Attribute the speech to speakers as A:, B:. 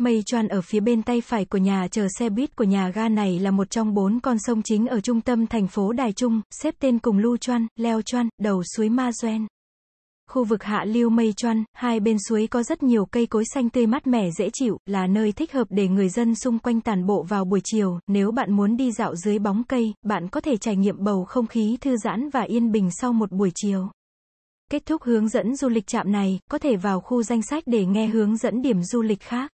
A: Mây Choan ở phía bên tay phải của nhà chờ xe buýt của nhà ga này là một trong bốn con sông chính ở trung tâm thành phố Đài Trung, xếp tên cùng Lu Choan, Leo Choan, đầu suối Ma Doen. Khu vực hạ lưu Mây Choan, hai bên suối có rất nhiều cây cối xanh tươi mát mẻ dễ chịu, là nơi thích hợp để người dân xung quanh tàn bộ vào buổi chiều. Nếu bạn muốn đi dạo dưới bóng cây, bạn có thể trải nghiệm bầu không khí thư giãn và yên bình sau một buổi chiều. Kết thúc hướng dẫn du lịch trạm này, có thể vào khu danh sách để nghe hướng dẫn điểm du lịch khác.